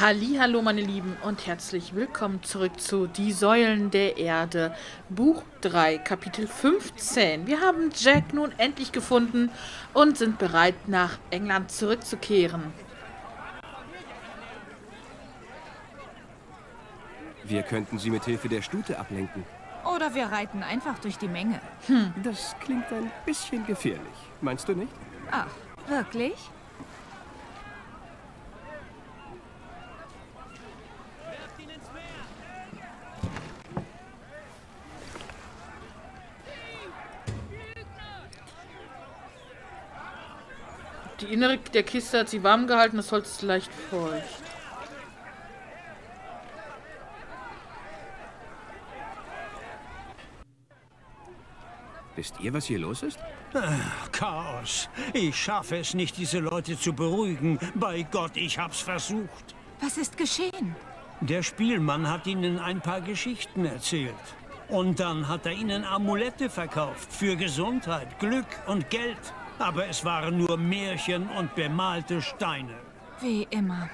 Hallo meine Lieben und herzlich willkommen zurück zu Die Säulen der Erde, Buch 3, Kapitel 15. Wir haben Jack nun endlich gefunden und sind bereit, nach England zurückzukehren. Wir könnten sie mit Hilfe der Stute ablenken. Oder wir reiten einfach durch die Menge. Das klingt ein bisschen gefährlich. Meinst du nicht? Ach, wirklich? Die Innere der Kiste hat sie warm gehalten, das Holz ist leicht feucht. Wisst ihr, was hier los ist? Chaos. Ich schaffe es nicht, diese Leute zu beruhigen. Bei Gott, ich hab's versucht. Was ist geschehen? Der Spielmann hat ihnen ein paar Geschichten erzählt. Und dann hat er ihnen Amulette verkauft. Für Gesundheit, Glück und Geld. Aber es waren nur Märchen und bemalte Steine. Wie immer.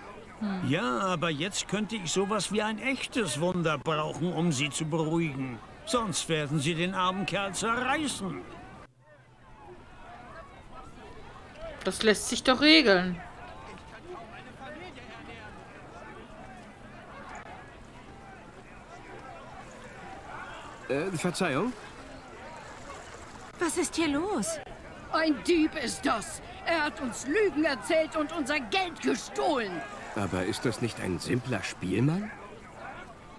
Ja, aber jetzt könnte ich sowas wie ein echtes Wunder brauchen, um sie zu beruhigen. Sonst werden sie den armen Kerl zerreißen. Das lässt sich doch regeln. Äh, Verzeihung? Was ist hier los? Ein Dieb ist das. Er hat uns Lügen erzählt und unser Geld gestohlen. Aber ist das nicht ein simpler Spielmann?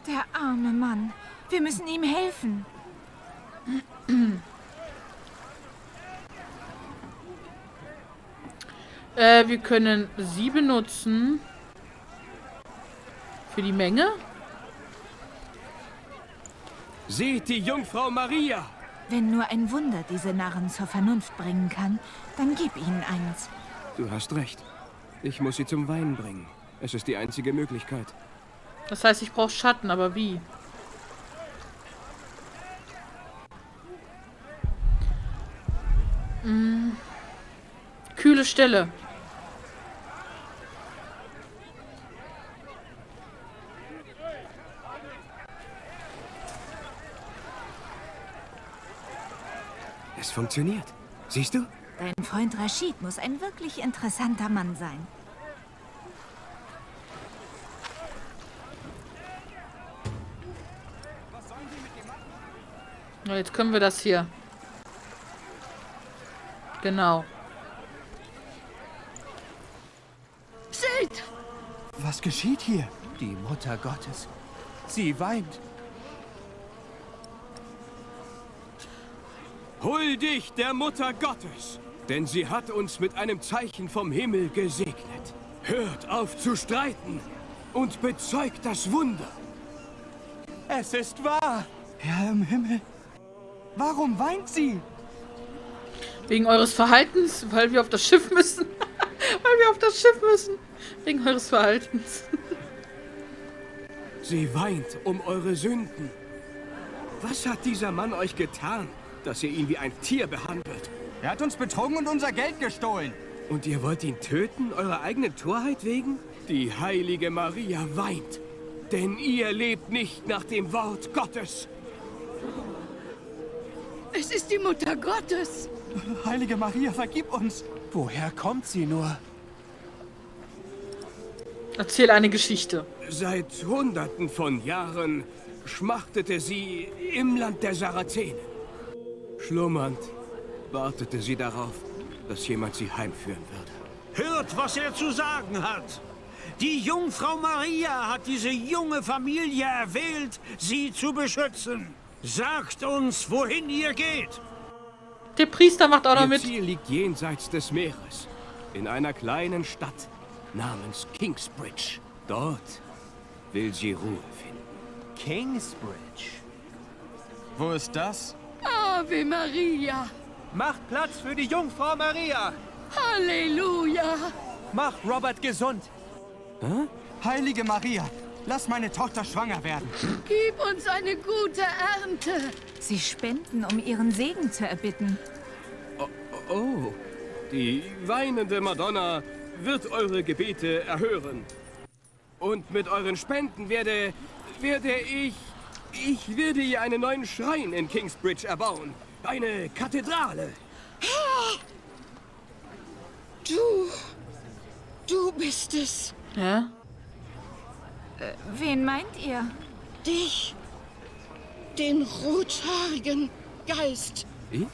Der arme Mann. Wir müssen ihm helfen. Äh, wir können sie benutzen. Für die Menge. Seht die Jungfrau Maria! Wenn nur ein Wunder diese Narren zur Vernunft bringen kann, dann gib ihnen eins. Du hast recht. Ich muss sie zum Weinen bringen. Es ist die einzige Möglichkeit. Das heißt, ich brauche Schatten, aber wie? Mm. Kühle Stelle. Es funktioniert. Siehst du? Dein Freund Rashid muss ein wirklich interessanter Mann sein. Ja, jetzt können wir das hier. Genau. Seht! Was geschieht hier? Die Mutter Gottes. Sie weint. Huldig der Mutter Gottes! Denn sie hat uns mit einem Zeichen vom Himmel gesegnet. Hört auf zu streiten und bezeugt das Wunder. Es ist wahr. Herr im Himmel. Warum weint sie? Wegen eures Verhaltens, weil wir auf das Schiff müssen. weil wir auf das Schiff müssen. Wegen eures Verhaltens. Sie weint um eure Sünden. Was hat dieser Mann euch getan, dass ihr ihn wie ein Tier behandelt? Er hat uns betrogen und unser Geld gestohlen. Und ihr wollt ihn töten, eurer eigenen Torheit wegen? Die heilige Maria weint, denn ihr lebt nicht nach dem Wort Gottes. Es ist die Mutter Gottes. Heilige Maria, vergib uns. Woher kommt sie nur? Erzähl eine Geschichte. Seit Hunderten von Jahren schmachtete sie im Land der Sarazenen. Schlummernd wartete sie darauf, dass jemand sie heimführen würde. Hört, was er zu sagen hat. Die Jungfrau Maria hat diese junge Familie erwählt, sie zu beschützen. Sagt uns, wohin ihr geht. Der Priester macht auch noch Ihr mit. Ziel liegt jenseits des Meeres, in einer kleinen Stadt namens Kingsbridge. Dort will sie Ruhe finden. Kingsbridge. Wo ist das? Ave Maria. Macht Platz für die Jungfrau Maria. Halleluja. Mach Robert gesund. Hä? Heilige Maria, lass meine Tochter schwanger werden. Gib uns eine gute Ernte. Sie spenden, um ihren Segen zu erbitten. Oh, die weinende Madonna wird eure Gebete erhören. Und mit euren Spenden werde, werde ich, ich werde hier einen neuen Schrein in Kingsbridge erbauen. Eine Kathedrale. Du, du bist es. Ja? Wen meint ihr? Dich. Den rothaarigen Geist. Ich?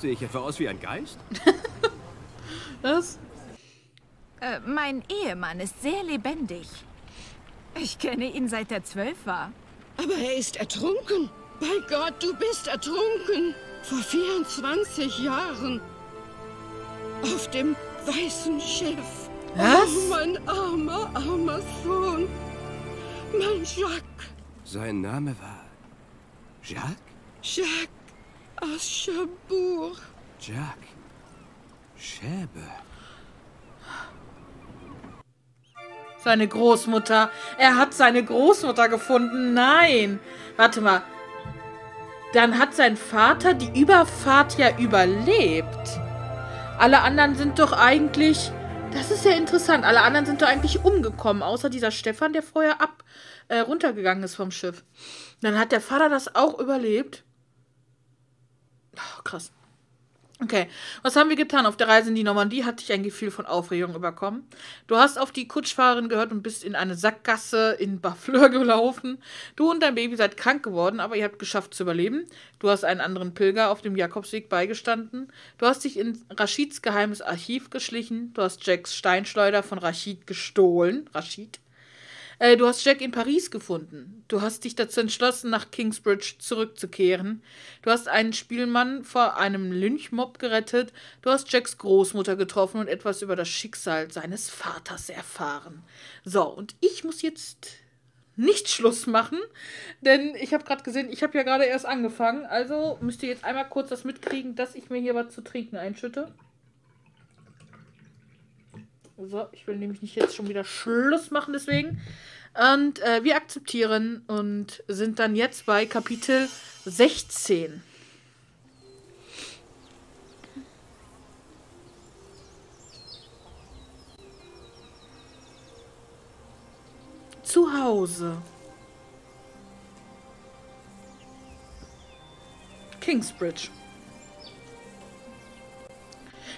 Sehe ich etwa aus wie ein Geist? Was? Äh, mein Ehemann ist sehr lebendig. Ich kenne ihn seit er zwölf war. Aber er ist ertrunken. Bei Gott, du bist ertrunken. Vor 24 Jahren. Auf dem weißen Schiff. Was? Oh, mein armer, armer Sohn. Mein Jacques. Sein Name war Jacques? Jacques aus Cherbourg. Jacques. Schäbe. Seine Großmutter. Er hat seine Großmutter gefunden. Nein. Warte mal. Dann hat sein Vater die Überfahrt ja überlebt. Alle anderen sind doch eigentlich. Das ist ja interessant. Alle anderen sind doch eigentlich umgekommen, außer dieser Stefan, der vorher ab äh, runtergegangen ist vom Schiff. Dann hat der Vater das auch überlebt. Oh, krass. Okay, was haben wir getan? Auf der Reise in die Normandie hat dich ein Gefühl von Aufregung überkommen. Du hast auf die Kutschfahrerin gehört und bist in eine Sackgasse in Barfleur gelaufen. Du und dein Baby seid krank geworden, aber ihr habt geschafft zu überleben. Du hast einen anderen Pilger auf dem Jakobsweg beigestanden. Du hast dich in Rashids geheimes Archiv geschlichen. Du hast Jacks Steinschleuder von Rashid gestohlen. Rashid. Äh, du hast Jack in Paris gefunden. Du hast dich dazu entschlossen, nach Kingsbridge zurückzukehren. Du hast einen Spielmann vor einem Lynchmob gerettet. Du hast Jacks Großmutter getroffen und etwas über das Schicksal seines Vaters erfahren. So, und ich muss jetzt nicht Schluss machen, denn ich habe gerade gesehen, ich habe ja gerade erst angefangen. Also müsst ihr jetzt einmal kurz das mitkriegen, dass ich mir hier was zu trinken einschütte. So, ich will nämlich nicht jetzt schon wieder Schluss machen, deswegen. Und äh, wir akzeptieren und sind dann jetzt bei Kapitel 16. Zu Hause. Kingsbridge.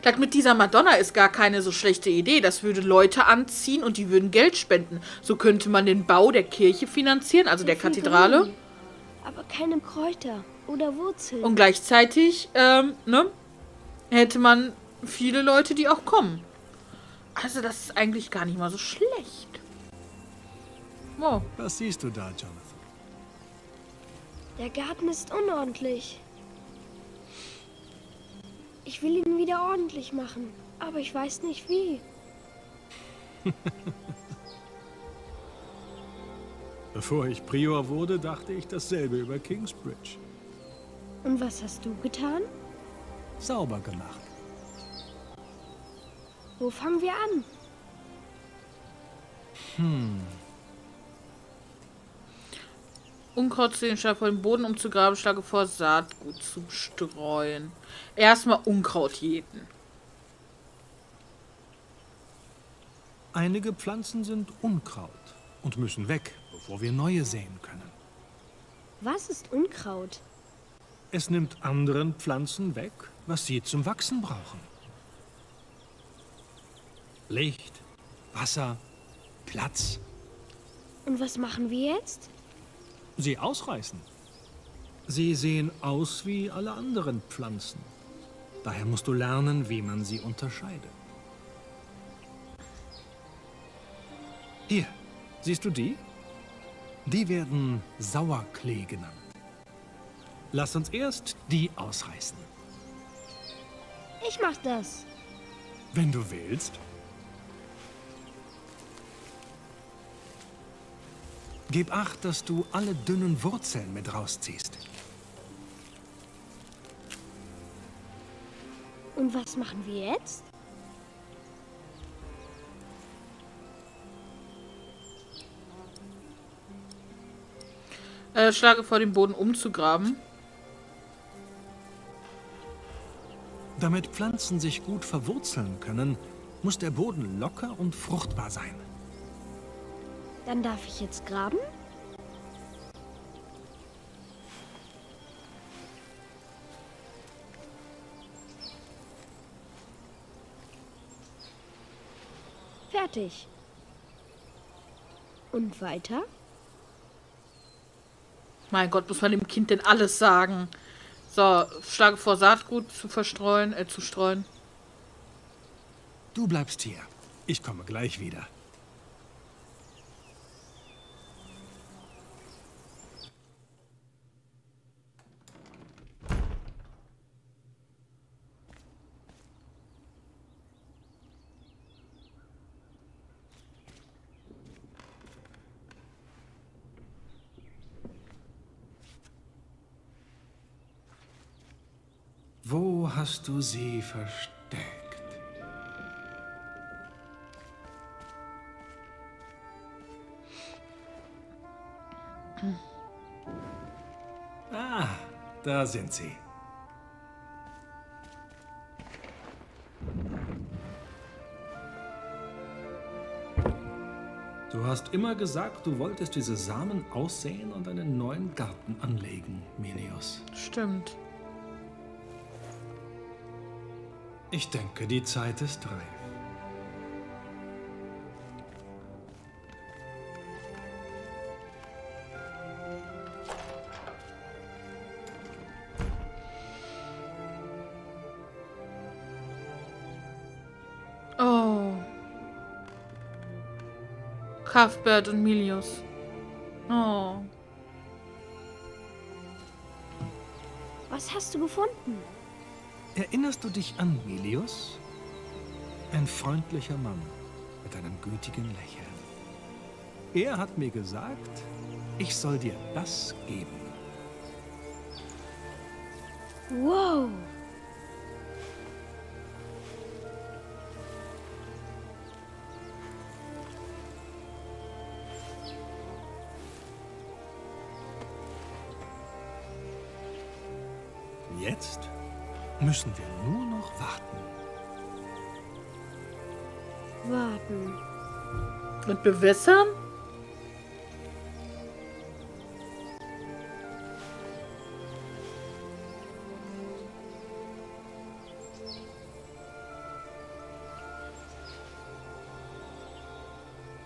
Das mit dieser Madonna ist gar keine so schlechte Idee. Das würde Leute anziehen und die würden Geld spenden. So könnte man den Bau der Kirche finanzieren, also der Kathedrale. Grün, Aber keine Kräuter oder Wurzeln. Und gleichzeitig, ähm, ne, hätte man viele Leute, die auch kommen. Also das ist eigentlich gar nicht mal so schlecht. Wow. Was siehst du da, Jonathan? Der Garten ist unordentlich. Ich will ihn wieder ordentlich machen, aber ich weiß nicht wie. Bevor ich Prior wurde, dachte ich dasselbe über Kingsbridge. Und was hast du getan? Sauber gemacht. Wo fangen wir an? Unkraut zu den den Boden umzugraben, schlage vor, Saatgut zu streuen. Erstmal Unkraut jäten. Einige Pflanzen sind Unkraut und müssen weg, bevor wir neue säen können. Was ist Unkraut? Es nimmt anderen Pflanzen weg, was sie zum Wachsen brauchen. Licht, Wasser, Platz. Und was machen wir jetzt? Sie ausreißen. Sie sehen aus wie alle anderen Pflanzen. Daher musst du lernen, wie man sie unterscheidet. Hier, siehst du die? Die werden Sauerklee genannt. Lass uns erst die ausreißen. Ich mach das. Wenn du willst. Gib acht, dass du alle dünnen Wurzeln mit rausziehst. Und was machen wir jetzt? Äh, schlage vor, den Boden umzugraben. Damit Pflanzen sich gut verwurzeln können, muss der Boden locker und fruchtbar sein. Dann darf ich jetzt graben? Fertig. Und weiter? Mein Gott, muss man dem Kind denn alles sagen? So, schlage vor, Saatgut zu verstreuen, äh, zu streuen. Du bleibst hier. Ich komme gleich wieder. Wo sie versteckt? Ah, da sind sie. Du hast immer gesagt, du wolltest diese Samen aussehen und einen neuen Garten anlegen, Menius. Stimmt. Ich denke, die Zeit ist reif. Oh. Cuthbert und Milius. Oh. Was hast du gefunden? Erinnerst du dich an Melius? Ein freundlicher Mann mit einem gütigen Lächeln. Er hat mir gesagt, ich soll dir das geben. Wow. Müssen wir nur noch warten. Warten. Und bewässern?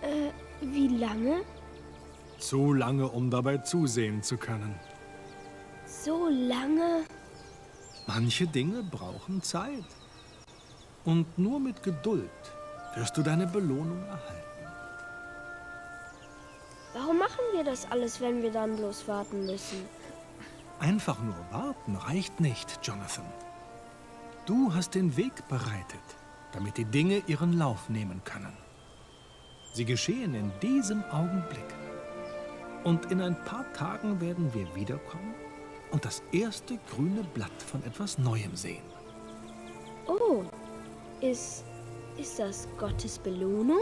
Äh, wie lange? Zu lange, um dabei zusehen zu können. So lange? Manche Dinge brauchen Zeit. Und nur mit Geduld wirst du deine Belohnung erhalten. Warum machen wir das alles, wenn wir dann bloß warten müssen? Einfach nur warten reicht nicht, Jonathan. Du hast den Weg bereitet, damit die Dinge ihren Lauf nehmen können. Sie geschehen in diesem Augenblick. Und in ein paar Tagen werden wir wiederkommen und das erste grüne Blatt von etwas Neuem sehen. Oh, ist, ist das Gottes Belohnung?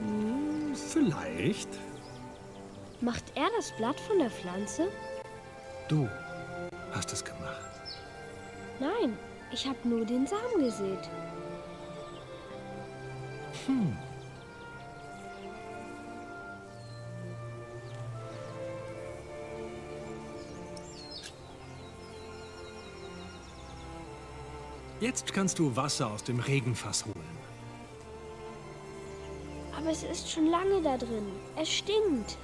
Hm, vielleicht. Macht er das Blatt von der Pflanze? Du hast es gemacht. Nein, ich habe nur den Samen gesät. Hm. Jetzt kannst du Wasser aus dem Regenfass holen. Aber es ist schon lange da drin. Es stinkt.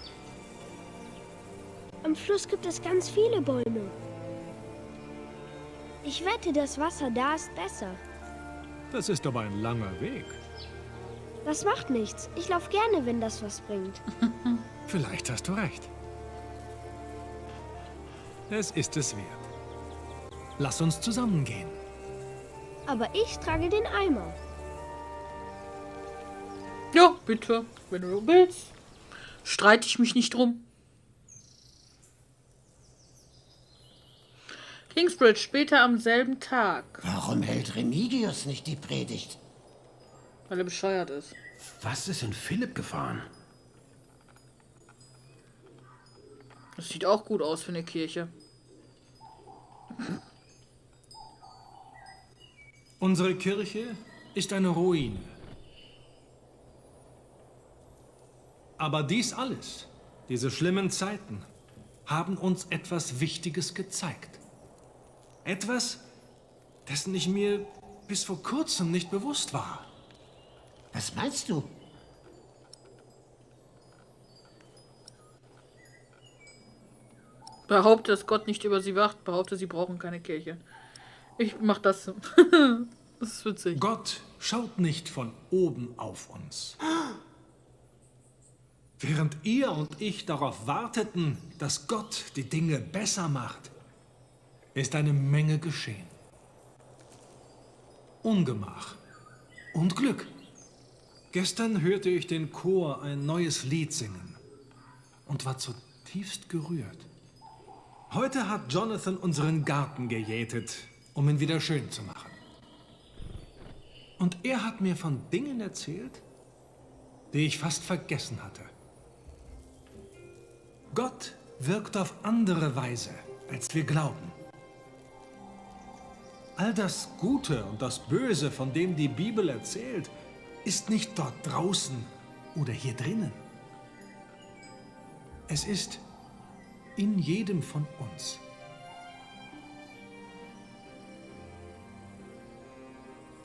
Am Fluss gibt es ganz viele Bäume. Ich wette, das Wasser da ist besser. Das ist aber ein langer Weg. Das macht nichts. Ich laufe gerne, wenn das was bringt. Vielleicht hast du recht. Es ist es wert. Lass uns zusammengehen. Aber ich trage den Eimer. Ja, bitte. Wenn du willst. Streite ich mich nicht drum. Kingsbridge, später am selben Tag. Warum hält Remigius nicht die Predigt? Weil er bescheuert ist. Was ist in Philipp gefahren? Das sieht auch gut aus für eine Kirche. Unsere Kirche ist eine Ruine. Aber dies alles, diese schlimmen Zeiten, haben uns etwas Wichtiges gezeigt. Etwas, dessen ich mir bis vor kurzem nicht bewusst war. Was meinst du? Behaupte, dass Gott nicht über sie wacht. Behaupte, sie brauchen keine Kirche. Ich mach das. das ist witzig. Gott schaut nicht von oben auf uns. Während ihr und ich darauf warteten, dass Gott die Dinge besser macht, ist eine Menge geschehen. Ungemach und Glück. Gestern hörte ich den Chor ein neues Lied singen und war zutiefst gerührt. Heute hat Jonathan unseren Garten gejätet, um ihn wieder schön zu machen. Und er hat mir von Dingen erzählt, die ich fast vergessen hatte. Gott wirkt auf andere Weise, als wir glauben. All das Gute und das Böse, von dem die Bibel erzählt, ist nicht dort draußen oder hier drinnen. Es ist in jedem von uns.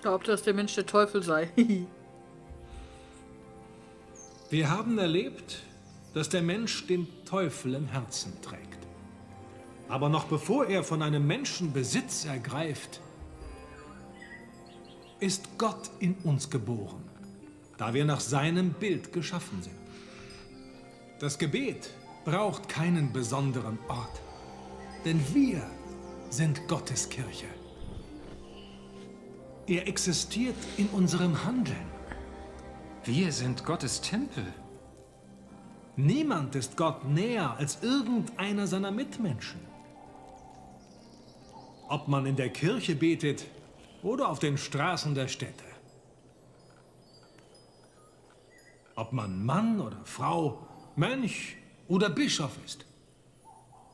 Glaubt, dass der Mensch der Teufel sei. Wir haben erlebt, dass der Mensch den Teufel im Herzen trägt. Aber noch bevor er von einem Menschen Besitz ergreift, ist Gott in uns geboren, da wir nach seinem Bild geschaffen sind. Das Gebet braucht keinen besonderen Ort, denn wir sind Gottes Kirche. Er existiert in unserem Handeln. Wir sind Gottes Tempel. Niemand ist Gott näher als irgendeiner seiner Mitmenschen. Ob man in der Kirche betet oder auf den Straßen der Städte. Ob man Mann oder Frau, Mönch oder Bischof ist.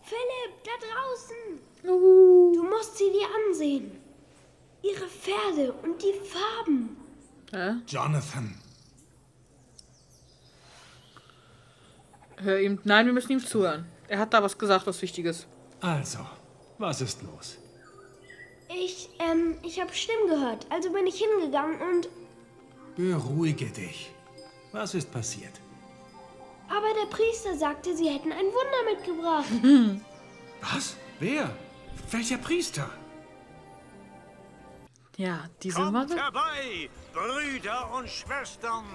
Philipp, da draußen! Du musst sie dir ansehen. Ihre Pferde und die Farben. Hä? Jonathan, Hör ihm. Nein, wir müssen ihm zuhören. Er hat da was gesagt, was Wichtiges. also, was ist los? Ich, ähm, ich habe Stimmen gehört. Also bin ich hingegangen und. Beruhige dich. Was ist passiert? Aber der Priester sagte, sie hätten ein Wunder mitgebracht. Was? Wer? Welcher Priester? Ja, diese Kommt herbei, Brüder und Schwestern,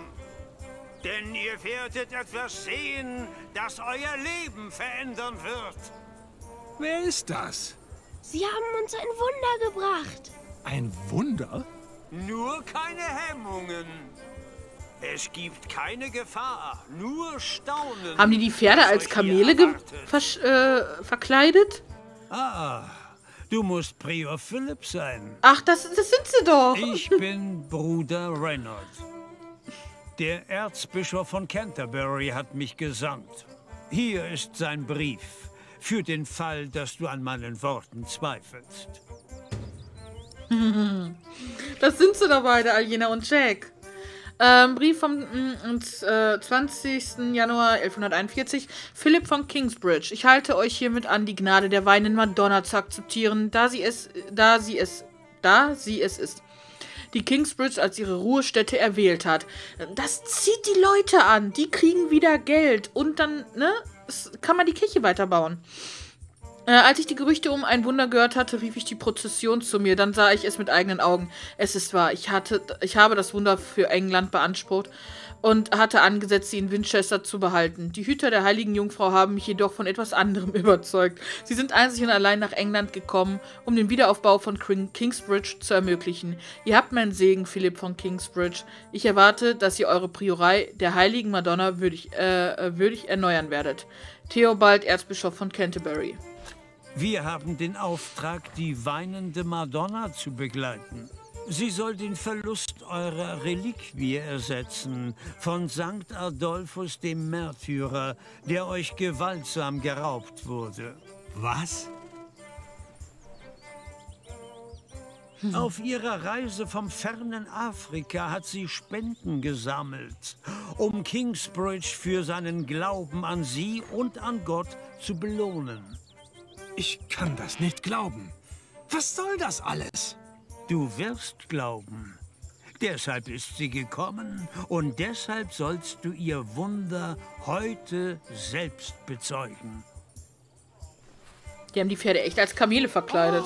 denn ihr werdet etwas sehen, das euer Leben verändern wird. Wer ist das? Sie haben uns ein Wunder gebracht. Ein Wunder? Nur keine Hemmungen. Es gibt keine Gefahr, nur Staunen. Haben die die Pferde als Kamele äh, verkleidet? Ah, du musst Prior Philipp sein. Ach, das, das sind sie doch. Ich bin Bruder Reynolds. Der Erzbischof von Canterbury hat mich gesandt. Hier ist sein Brief. Für den Fall, dass du an meinen Worten zweifelst. Das sind sie doch beide, Aljena und Jack. Ähm, Brief vom mm, äh, 20. Januar 1141. Philipp von Kingsbridge. Ich halte euch hiermit an, die Gnade der weinenden Madonna zu akzeptieren, da sie es, da sie es, da sie es ist. Die Kingsbridge als ihre Ruhestätte erwählt hat. Das zieht die Leute an. Die kriegen wieder Geld. Und dann, ne, kann man die Kirche weiterbauen. Äh, als ich die Gerüchte um ein Wunder gehört hatte, rief ich die Prozession zu mir. Dann sah ich es mit eigenen Augen. Es ist wahr, ich, hatte, ich habe das Wunder für England beansprucht und hatte angesetzt, sie in Winchester zu behalten. Die Hüter der heiligen Jungfrau haben mich jedoch von etwas anderem überzeugt. Sie sind einzig und allein nach England gekommen, um den Wiederaufbau von King- Kingsbridge zu ermöglichen. Ihr habt meinen Segen, Philipp von Kingsbridge. Ich erwarte, dass ihr eure Priorei der heiligen Madonna würdig, äh, würdig erneuern werdet. Theobald, Erzbischof von Canterbury. Wir haben den Auftrag, die weinende Madonna zu begleiten. Sie soll den Verlust eurer Reliquie ersetzen von Sankt Adolphus dem Märtyrer, der euch gewaltsam geraubt wurde. Was? Auf ihrer Reise vom fernen Afrika hat sie Spenden gesammelt, um Kingsbridge für seinen Glauben an sie und an Gott zu belohnen. Ich kann das nicht glauben. Was soll das alles? Du wirst glauben. Deshalb ist sie gekommen und deshalb sollst du ihr Wunder heute selbst bezeugen. Die haben die Pferde echt als Kamele verkleidet.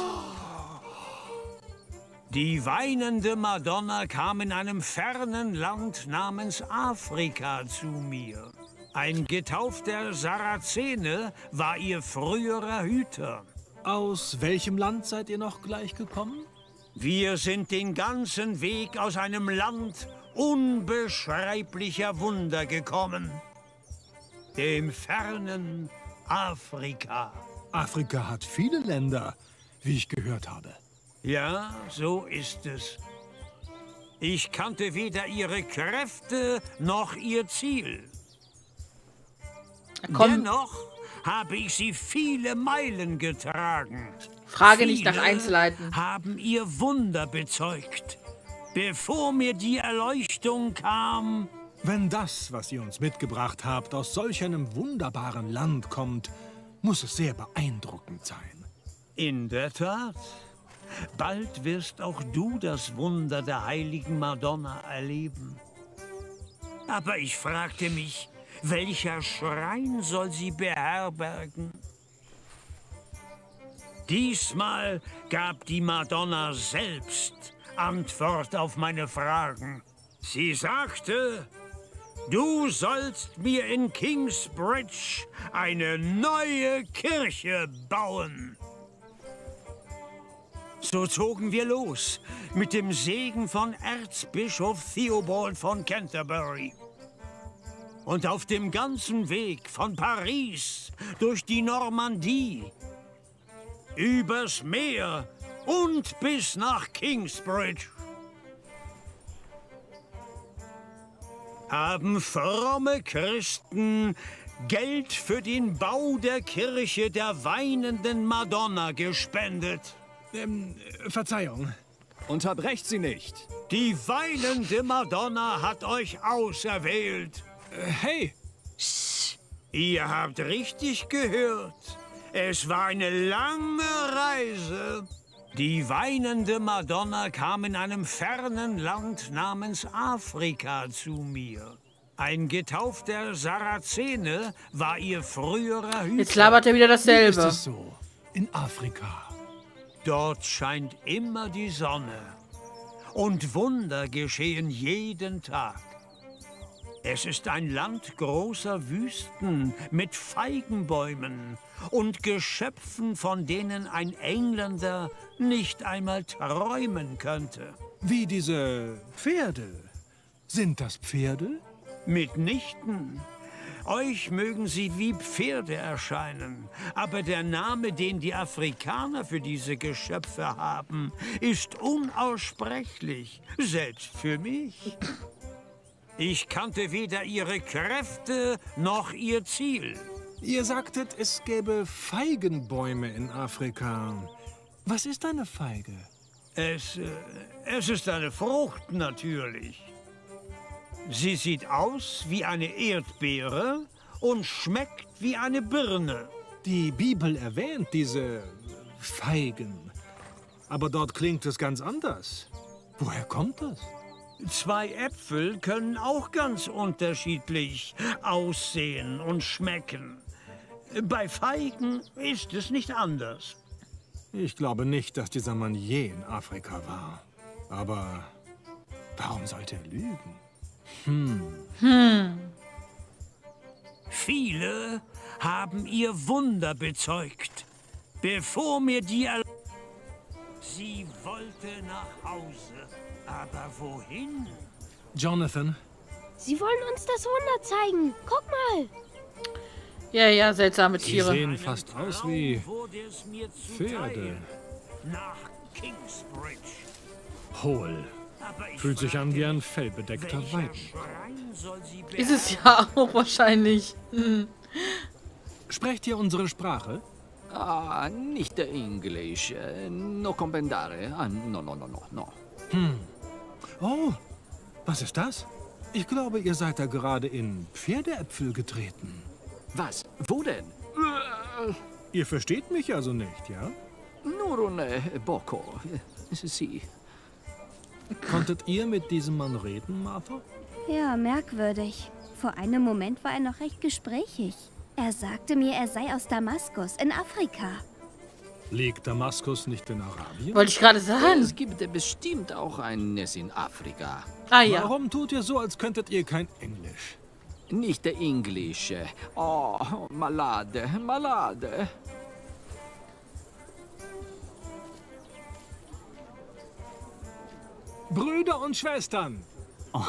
Die weinende Madonna kam in einem fernen Land namens Afrika zu mir. Ein getaufter Sarazene war ihr früherer Hüter. Aus welchem Land seid ihr noch gleich gekommen? Wir sind den ganzen Weg aus einem Land unbeschreiblicher Wunder gekommen. Dem fernen Afrika. Afrika hat viele Länder, wie ich gehört habe. Ja, so ist es. Ich kannte weder ihre Kräfte noch ihr Ziel. Komm. Dennoch habe ich sie viele Meilen getragen. Frage viele nicht nach Einzelheiten. haben ihr Wunder bezeugt. Bevor mir die Erleuchtung kam, Wenn das, was ihr uns mitgebracht habt, aus solch einem wunderbaren Land kommt, muss es sehr beeindruckend sein. in der Tat, bald wirst auch du das Wunder der heiligen Madonna erleben. Aber ich fragte mich, welcher Schrein soll sie beherbergen? Diesmal gab die Madonna selbst Antwort auf meine Fragen. Sie sagte, du sollst mir in Kingsbridge eine neue Kirche bauen. So zogen wir los, mit dem Segen von Erzbischof Theobald von Canterbury. Und auf dem ganzen Weg von Paris durch die Normandie, übers Meer und bis nach Kingsbridge haben fromme Christen Geld für den Bau der Kirche der weinenden Madonna gespendet. Ähm, Verzeihung. Unterbrecht sie nicht. Die weinende Madonna hat euch auserwählt. Hey, Ihr habt richtig gehört. Es war eine lange Reise. Die weinende Madonna kam in einem fernen Land namens Afrika zu mir. Ein getaufter Sarazene war ihr früherer Hüter. Jetzt labert er wieder wie ist dasselbe. es so? In Afrika. Dort scheint immer die Sonne. Und Wunder geschehen jeden Tag. Es ist ein Land großer Wüsten mit Feigenbäumen und Geschöpfen, von denen ein Engländer nicht einmal träumen könnte. Wie diese Pferde. Sind das Pferde? Mitnichten. Euch mögen sie wie Pferde erscheinen, aber der Name, den die Afrikaner für diese Geschöpfe haben, ist unaussprechlich, selbst für mich. Ich kannte weder ihre Kräfte noch ihr Ziel. Ihr sagtet, es gäbe Feigenbäume in Afrika. Was ist eine Feige? Es, äh, es ist eine Frucht natürlich. Sie sieht aus wie eine Erdbeere und schmeckt wie eine Birne. Die Bibel erwähnt diese Feigen. Aber dort klingt es ganz anders. Woher kommt das? Zwei Äpfel können auch ganz unterschiedlich aussehen und schmecken. Bei Feigen ist es nicht anders. Ich glaube nicht, dass dieser Mann je in Afrika war. Aber warum sollte er lügen? Viele haben ihr Wunder bezeugt, bevor mir die Erl Sie wollte nach Hause, aber wohin? Jonathan, Sie wollen uns das Wunder zeigen. Guck mal. Ja, ja, seltsame Sie Tiere. sehen fast aus wie Pferde. Nach Kingsbridge. hohl. Fühlt sich an wie ein fellbedeckter Weiden. Sie Ist es ja auch wahrscheinlich. Hm. Sprecht ihr unsere Sprache? Ah, nicht der Englisch. Eh, no comprendere. Ah, no, no, no, no, no. Hm. Oh, was ist das? Ich glaube, ihr seid da gerade in Pferdeäpfel getreten. Was? Wo denn? Ihr versteht mich also nicht, ja? Nur un eh, poco. Sie. Konntet ihr mit diesem Mann reden, Martha? Ja, merkwürdig. Vor einem Moment war er noch recht gesprächig. Er sagte mir, er sei aus Damaskus in Afrika. Liegt Damaskus nicht in Arabien? Wollte ich gerade sagen. Es gibt bestimmt auch eines in Afrika. Ah ja. Warum tut ihr so, als könntet ihr kein Englisch? Nicht der Englisch. Oh, malade, malade. Brüder und Schwestern! Oh,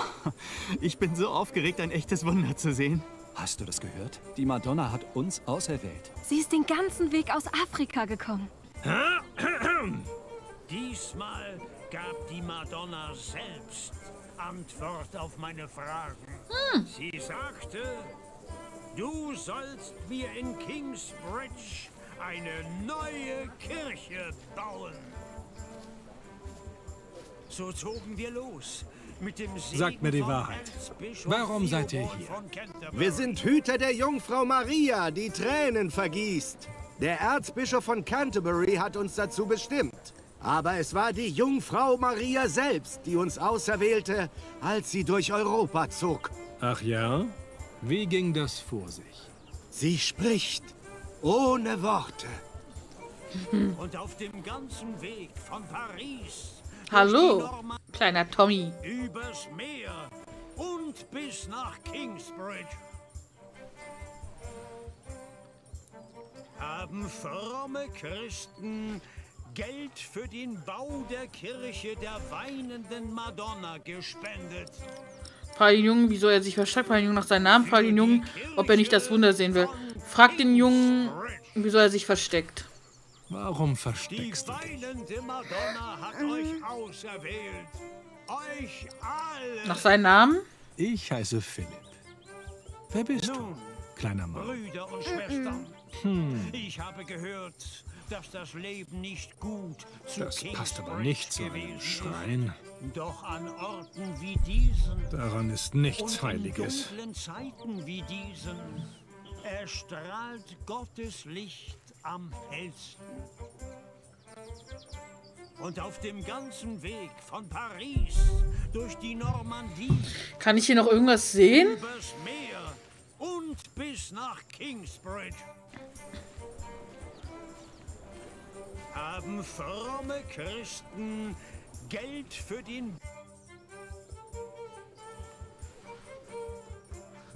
ich bin so aufgeregt, ein echtes Wunder zu sehen. Hast du das gehört? Die Madonna hat uns auserwählt. Sie ist den ganzen Weg aus Afrika gekommen. Diesmal gab die Madonna selbst Antwort auf meine Fragen. Hm. Sie sagte, du sollst mir in Kingsbridge eine neue Kirche bauen. So zogen wir los. Sagt mir die Wahrheit. Warum seid ihr hier? Wir sind Hüter der Jungfrau Maria, die Tränen vergießt. Der Erzbischof von Canterbury hat uns dazu bestimmt. Aber es war die Jungfrau Maria selbst, die uns auserwählte, als sie durch Europa zog. Ach ja? Wie ging das vor sich? Sie spricht ohne Worte. Und auf dem ganzen Weg von Paris Hallo, kleiner Tommy. Übers Meer und bis nach Kingsbridge. Haben fromme Christen Geld für den Bau der Kirche der weinenden Madonna gespendet. Frag den Jungen, wieso er sich versteckt. Frag den Jungen nach seinem Namen. Frag den Jungen, ob er nicht das Wunder sehen will. Frag den Jungen, wieso er sich versteckt. Warum versteckst du dich? Die weinende Madonna hat euch auserwählt. Euch alle. Nach seinem Namen? Ich heiße Philipp. Wer bist Nun, du, kleiner Mann? Brüder und Schwestern, Hm, ich habe gehört, dass das Leben nicht gut zu das passt aber nicht zu einem. Schrein. Doch an Orten wie diesen Daran ist nichts und Heiliges. in dunklen Zeiten wie diesen erstrahlt Gottes Licht am hellsten. Und auf dem ganzen Weg von Paris durch die Normandie Kann ich hier noch irgendwas sehen? übers Meer und bis nach Kingsbridge haben fromme Christen Geld für den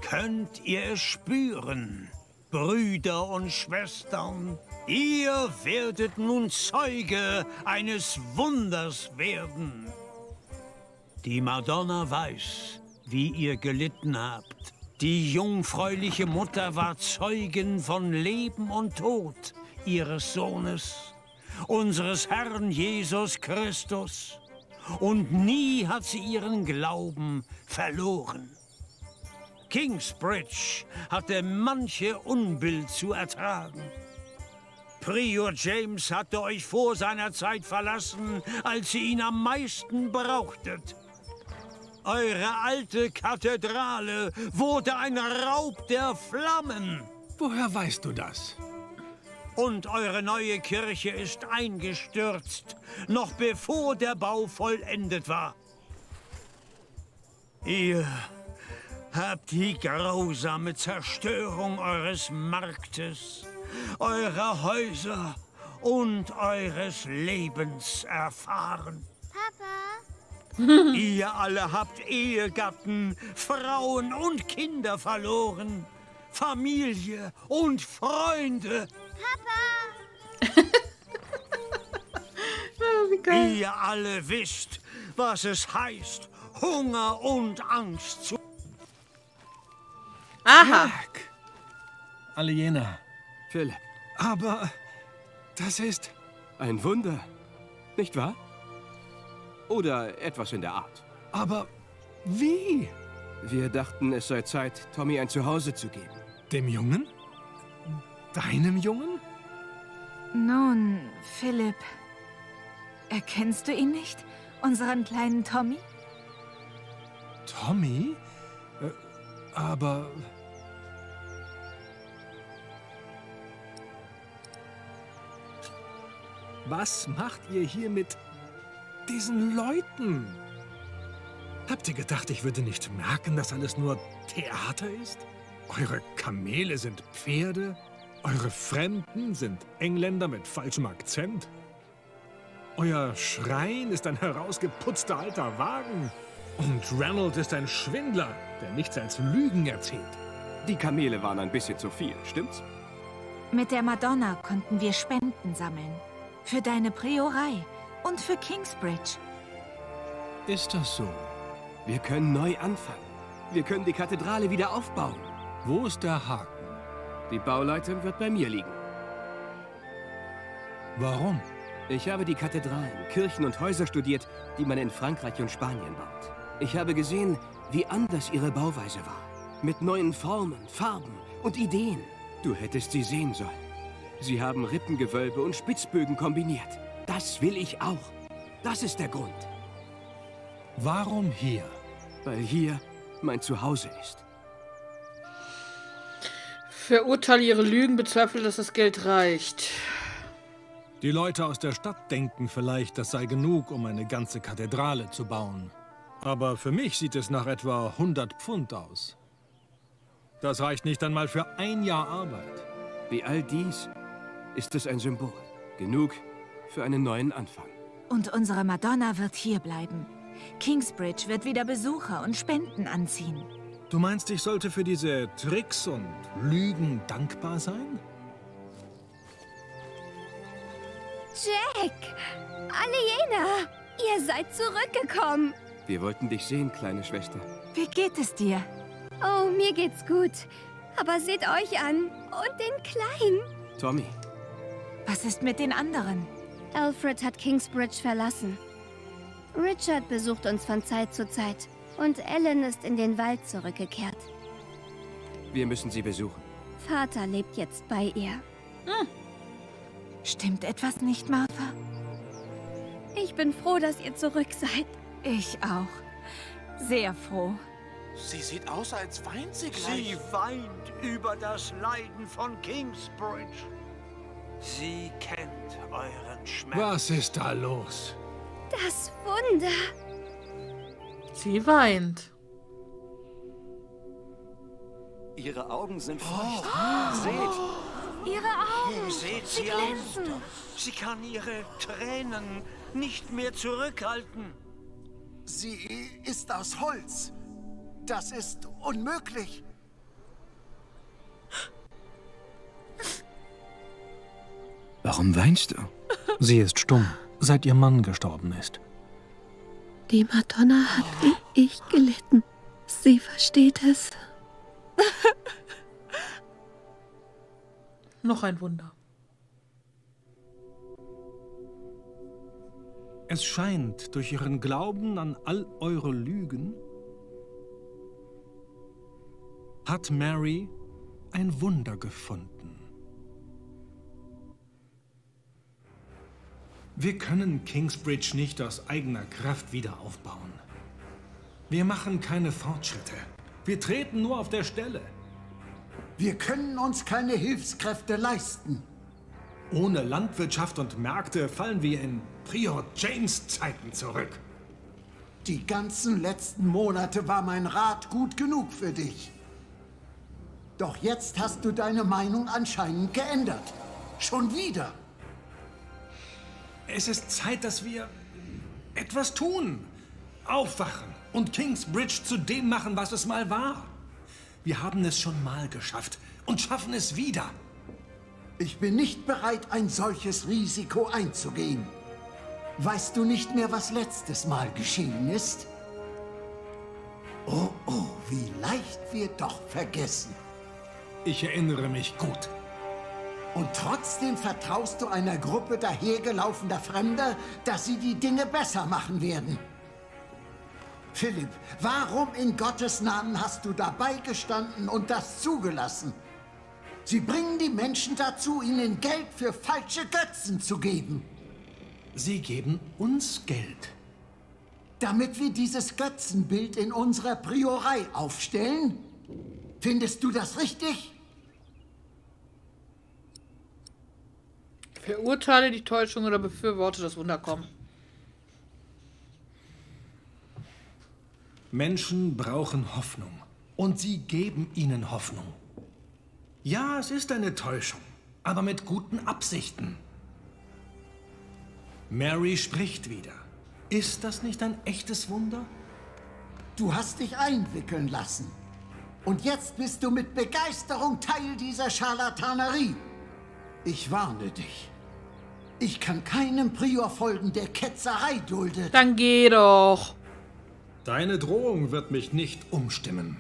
Könnt ihr es spüren, Brüder und Schwestern? Ihr werdet nun Zeuge eines Wunders werden. Die Madonna weiß, wie ihr gelitten habt. Die jungfräuliche Mutter war Zeugin von Leben und Tod ihres Sohnes, unseres Herrn Jesus Christus. Und nie hat sie ihren Glauben verloren. Kingsbridge hatte manche Unbill zu ertragen. Prior James hatte euch vor seiner Zeit verlassen, als ihr ihn am meisten brauchtet. Eure alte Kathedrale wurde ein Raub der Flammen. Woher weißt du das? Und eure neue Kirche ist eingestürzt, noch bevor der Bau vollendet war. Ihr habt die grausame Zerstörung eures Marktes, eurer Häuser und eures Lebens erfahren. Papa? Ihr alle habt Ehegatten, Frauen und Kinder verloren, Familie und Freunde. Papa? Ihr alle wisst, was es heißt, Hunger und Angst zu... Aha. Aliena. Philipp. Aber das ist... Ein Wunder, nicht wahr? Oder etwas in der Art. Aber wie? Wir dachten, es sei Zeit, Tommy ein Zuhause zu geben. Dem Jungen? Deinem Jungen? Nun, Philipp, erkennst du ihn nicht? Unseren kleinen Tommy? Tommy? Äh, aber... Was macht ihr hier mit diesen Leuten? Habt ihr gedacht, ich würde nicht merken, dass alles nur Theater ist? Eure Kamele sind Pferde? Eure Fremden sind Engländer mit falschem Akzent? Euer Schrein ist ein herausgeputzter alter Wagen? Und Ranald ist ein Schwindler, der nichts als Lügen erzählt. Die Kamele waren ein bisschen zu viel, stimmt's? Mit der Madonna konnten wir Spenden sammeln. Für deine Priorei und für Kingsbridge. Ist das so? Wir können neu anfangen. Wir können die Kathedrale wieder aufbauen. Wo ist der Haken? Die Bauleitung wird bei mir liegen. Warum? Ich habe die Kathedralen, Kirchen und Häuser studiert, die man in Frankreich und Spanien baut. Ich habe gesehen, wie anders ihre Bauweise war. Mit neuen Formen, Farben und Ideen. Du hättest sie sehen sollen. Sie haben Rippengewölbe und Spitzbögen kombiniert. Das will ich auch. Das ist der Grund. Warum hier? Weil hier mein Zuhause ist. Verurteile ihre Lügen, bezweifle, dass das Geld reicht. Die Leute aus der Stadt denken vielleicht, das sei genug, um eine ganze Kathedrale zu bauen. Aber für mich sieht es nach etwa 100 Pfund aus. Das reicht nicht einmal für ein Jahr Arbeit. Wie all dies ist es ein Symbol. Genug für einen neuen Anfang. Und unsere Madonna wird hier bleiben. Kingsbridge wird wieder Besucher und Spenden anziehen. Du meinst, ich sollte für diese Tricks und Lügen dankbar sein? Jack! Aliena! Ihr seid zurückgekommen! Wir wollten dich sehen, kleine Schwester. Wie geht es dir? Oh, mir geht's gut. Aber seht euch an. Und den Kleinen. Tommy. Was ist mit den anderen? Alfred hat Kingsbridge verlassen. Richard besucht uns von Zeit zu Zeit. Und Ellen ist in den Wald zurückgekehrt. Wir müssen sie besuchen. Vater lebt jetzt bei ihr. Hm. Stimmt etwas nicht, Martha? Ich bin froh, dass ihr zurück seid. Ich auch. Sehr froh. Sie sieht aus, als weint sie gleich. Sie weint über das Leiden von Kingsbridge. Sie kennt euren Schmerz. Was ist da los? Das Wunder. Sie weint. Ihre Augen sind Oh. feucht. Oh. Seht. Ihre Augen. Seht sie sie glänzen. an. Sie kann ihre Tränen nicht mehr zurückhalten. Sie ist aus Holz. Das ist unmöglich. Warum weinst du? Sie ist stumm, seit ihr Mann gestorben ist. Die Madonna hat wie ich gelitten. Sie versteht es. Noch ein Wunder. Es scheint, durch ihren Glauben an all eure Lügen, hat Mary ein Wunder gefunden. Wir können Kingsbridge nicht aus eigener Kraft wieder aufbauen. Wir machen keine Fortschritte. Wir treten nur auf der Stelle. Wir können uns keine Hilfskräfte leisten. Ohne Landwirtschaft und Märkte fallen wir in Prior James Zeiten zurück. Die ganzen letzten Monate war mein Rat gut genug für dich. Doch jetzt hast du deine Meinung anscheinend geändert. Schon wieder. Es ist Zeit, dass wir etwas tun. Aufwachen und Kingsbridge zu dem machen, was es mal war. Wir haben es schon mal geschafft und schaffen es wieder. Ich bin nicht bereit, ein solches Risiko einzugehen. Weißt du nicht mehr, was letztes Mal geschehen ist? Oh, oh, wie leicht wir doch vergessen. Ich erinnere mich gut. Und trotzdem vertraust du einer Gruppe dahergelaufener Fremder, dass sie die Dinge besser machen werden. Philipp, warum in Gottes Namen hast du dabei gestanden und das zugelassen? Sie bringen die Menschen dazu, ihnen Geld für falsche Götzen zu geben. Sie geben uns Geld. Damit wir dieses Götzenbild in unserer Priorei aufstellen? Findest du das richtig? Verurteile die Täuschung oder befürworte das Wunderkommen. Menschen brauchen Hoffnung. Und sie geben ihnen Hoffnung. Ja, es ist eine Täuschung, aber mit guten Absichten. Mary spricht wieder. Ist das nicht ein echtes Wunder? Du hast dich einwickeln lassen. Und jetzt bist du mit Begeisterung Teil dieser Scharlatanerie. Ich warne dich. Ich kann keinem Prior folgen, der Ketzerei duldet. Dann geh doch. Deine Drohung wird mich nicht umstimmen.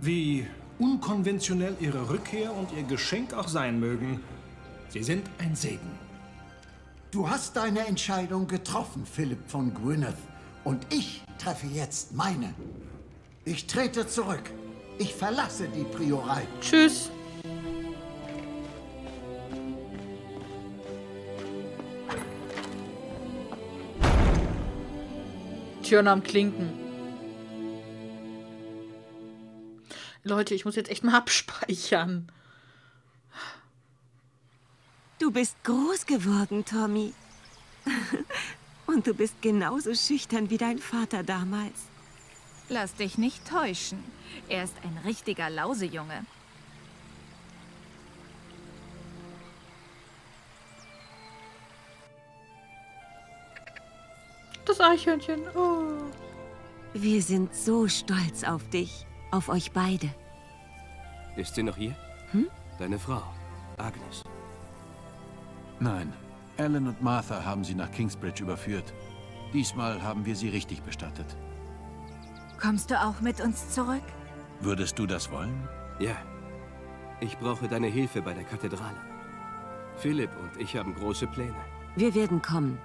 Wie unkonventionell ihre Rückkehr und ihr Geschenk auch sein mögen, sie sind ein Segen. Du hast deine Entscheidung getroffen, Philipp von Gwyneth. Und ich treffe jetzt meine. Ich trete zurück. Ich verlasse die Priorei. Tschüss. Türen am Klinken. Leute, ich muss jetzt echt mal abspeichern. Du bist groß geworden, Tommy. Und du bist genauso schüchtern wie dein Vater damals. Lass dich nicht täuschen. Er ist ein richtiger Lausejunge. Das Eichhörnchen. Oh. Wir sind so stolz auf dich, auf euch beide. Ist sie noch hier? Hm? Deine Frau, Agnes. Nein, Alan und Martha haben sie nach Kingsbridge überführt. Diesmal haben wir sie richtig bestattet. Kommst du auch mit uns zurück? Würdest du das wollen? Ja. Ich brauche deine Hilfe bei der Kathedrale. Philipp und ich haben große Pläne. Wir werden kommen.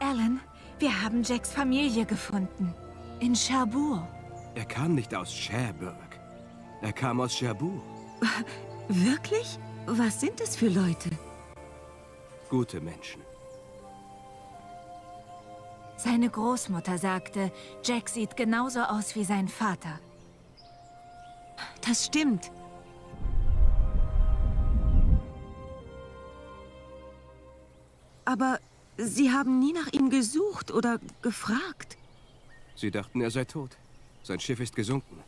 Alan, wir haben Jacks Familie gefunden. In Cherbourg. Er kam nicht aus Cherbourg. Er kam aus Cherbourg. Wirklich? Was sind es für Leute? Gute Menschen. Seine Großmutter sagte, Jack sieht genauso aus wie sein Vater. Das stimmt. Aber Sie haben nie nach ihm gesucht oder gefragt. Sie dachten, er sei tot. Sein Schiff ist gesunken.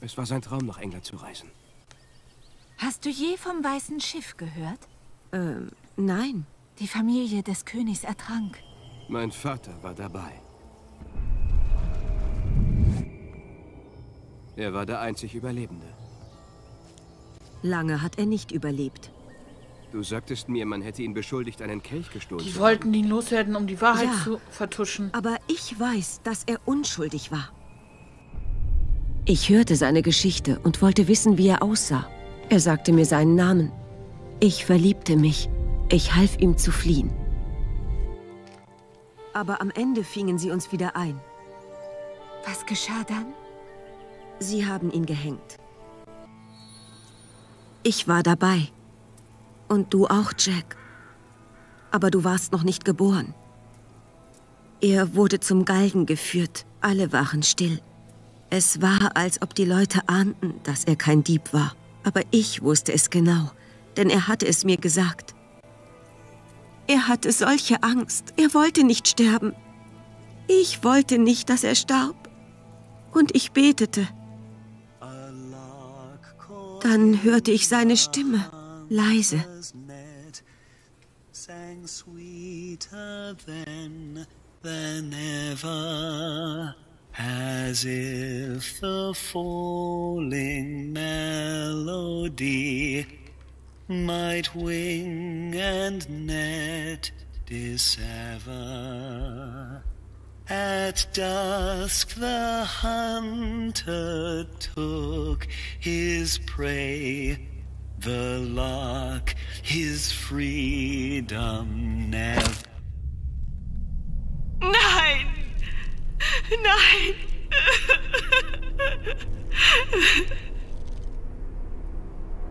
Es war sein Traum, nach England zu reisen. Hast du je vom Weißen Schiff gehört? Ähm, nein. Die Familie des Königs ertrank. Mein Vater war dabei. Er war der einzig Überlebende. Lange hat er nicht überlebt. Du sagtest mir, man hätte ihn beschuldigt, einen Kelch gestohlen Die wollten ihn loswerden, um die Wahrheit Ja. zu vertuschen. Aber ich weiß, dass er unschuldig war. Ich hörte seine Geschichte und wollte wissen, wie er aussah. Er sagte mir seinen Namen. Ich verliebte mich. Ich half ihm zu fliehen. Aber am Ende fingen sie uns wieder ein. Was geschah dann? Sie haben ihn gehängt. Ich war dabei. Und du auch, Jack. Aber du warst noch nicht geboren. Er wurde zum Galgen geführt. Alle waren still. Es war, als ob die Leute ahnten, dass er kein Dieb war. Aber ich wusste es genau, denn er hatte es mir gesagt. Er hatte solche Angst. Er wollte nicht sterben. Ich wollte nicht, dass er starb. Und ich betete. Dann hörte ich seine Stimme, leise. sang sweeter than, than ever, as if the falling melody might wing and net dissever. At dusk the hunter took his prey, the lark his freedom never. Nein! Nein!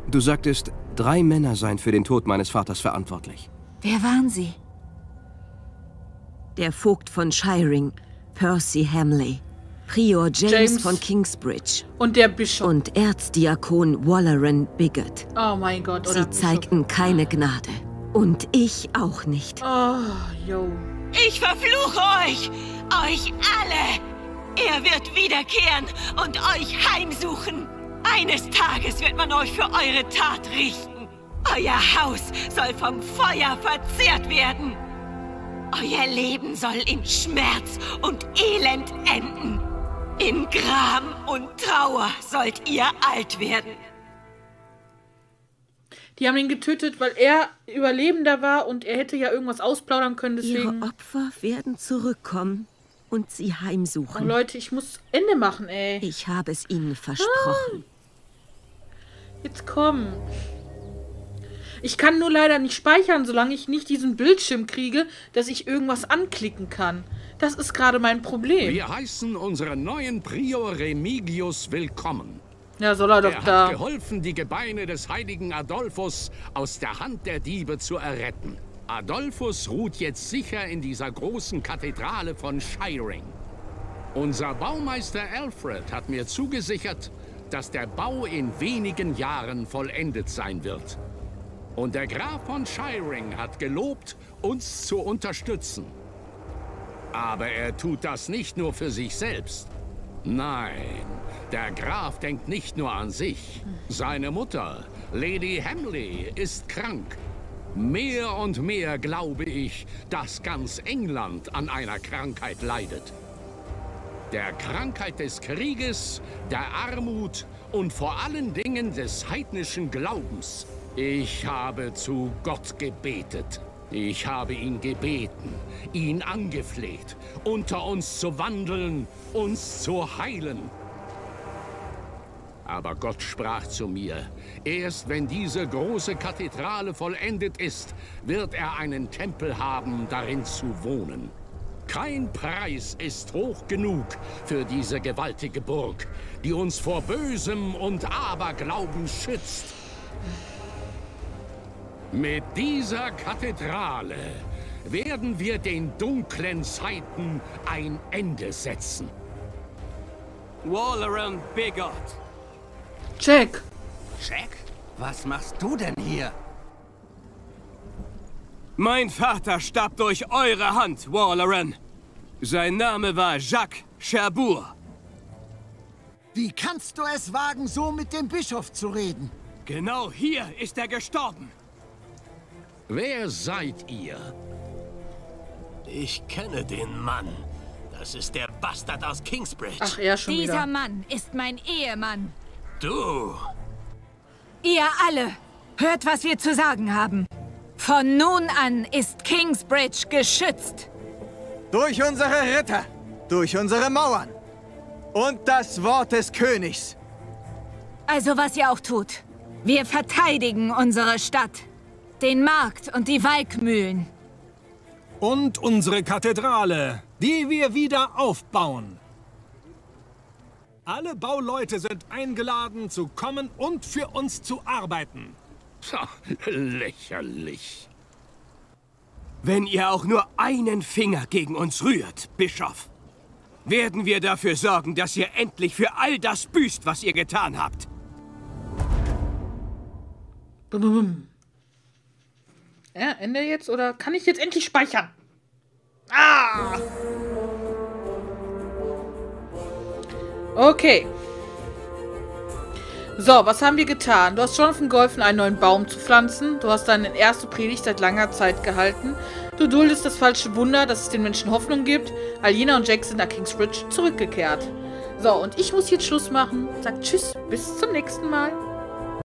Du sagtest, drei Männer seien für den Tod meines Vaters verantwortlich. Wer waren sie? Der Vogt von Shiring, Percy Hamley. Prior James, James. von Kingsbridge. Und der Bischof. Und Erzdiakon Walleran Bigot. Oh mein Gott, oder Sie zeigten keine Gnade. Und ich auch nicht. Oh, yo. Ich verfluche euch! Euch alle! Er wird wiederkehren und euch heimsuchen. Eines Tages wird man euch für eure Tat richten. Euer Haus soll vom Feuer verzehrt werden. Euer Leben soll in Schmerz und Elend enden. In Gram und Trauer sollt ihr alt werden. Die haben ihn getötet, weil er Überlebender war und er hätte ja irgendwas ausplaudern können, deswegen. Ihre Opfer werden zurückkommen und sie Oh heimsuchen. Leute, ich muss Ende machen, ey. Ich habe es ihnen versprochen. Jetzt komm. Ich kann nur leider nicht speichern, solange ich nicht diesen Bildschirm kriege, dass ich irgendwas anklicken kann. Das ist gerade mein Problem. Wir heißen unseren neuen Prior Remigius willkommen. Ja, soll er doch er da. hat geholfen, die Gebeine des heiligen Adolphus aus der Hand der Diebe zu erretten. Adolphus ruht jetzt sicher in dieser großen Kathedrale von Shiring. Unser Baumeister Alfred hat mir zugesichert, dass der Bau in wenigen Jahren vollendet sein wird. Und der Graf von Shiring hat gelobt, uns zu unterstützen. Aber er tut das nicht nur für sich selbst. Nein, der Graf denkt nicht nur an sich. Seine Mutter, Lady Hamley, ist krank. Mehr und mehr glaube ich, dass ganz England an einer Krankheit leidet. Der Krankheit des Krieges, der Armut und vor allen Dingen des heidnischen Glaubens. Ich habe zu Gott gebetet. Ich habe ihn gebeten, ihn angefleht, unter uns zu wandeln, uns zu heilen. Aber Gott sprach zu mir, erst wenn diese große Kathedrale vollendet ist, wird er einen Tempel haben, darin zu wohnen. Kein Preis ist hoch genug für diese gewaltige Burg, die uns vor Bösem und Aberglauben schützt. Mit dieser Kathedrale werden wir den dunklen Zeiten ein Ende setzen. Walleran Bigot. Jack. Jack? Was machst du denn hier? Mein Vater starb durch eure Hand, Walleran. Sein Name war Jacques Cherbourg. Wie kannst du es wagen, so mit dem Bischof zu reden? Genau hier ist er gestorben. Wer seid ihr? Ich kenne den Mann. Das ist der Bastard aus Kingsbridge. Ach, er schon Dieser wieder. Mann ist mein Ehemann. Du! Ihr alle, hört, was wir zu sagen haben. Von nun an ist Kingsbridge geschützt. Durch unsere Ritter, durch unsere Mauern und das Wort des Königs. Also was ihr auch tut. Wir verteidigen unsere Stadt. Den Markt und die Walkmühlen. Und unsere Kathedrale, die wir wieder aufbauen. Alle Bauleute sind eingeladen, zu kommen und für uns zu arbeiten. Tja, lächerlich. Wenn ihr auch nur einen Finger gegen uns rührt, Bischof, werden wir dafür sorgen, dass ihr endlich für all das büßt, was ihr getan habt. Bum, bum, bum. Ja, Ende jetzt oder kann ich jetzt endlich speichern? Ah! Okay. So, was haben wir getan? Du hast Jonathan geholfen, einen neuen Baum zu pflanzen. Du hast deine erste Predigt seit langer Zeit gehalten. Du duldest das falsche Wunder, dass es den Menschen Hoffnung gibt. Alina und Jack sind nach Kingsbridge zurückgekehrt. So, und ich muss jetzt Schluss machen. Sag Tschüss, bis zum nächsten Mal.